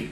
1.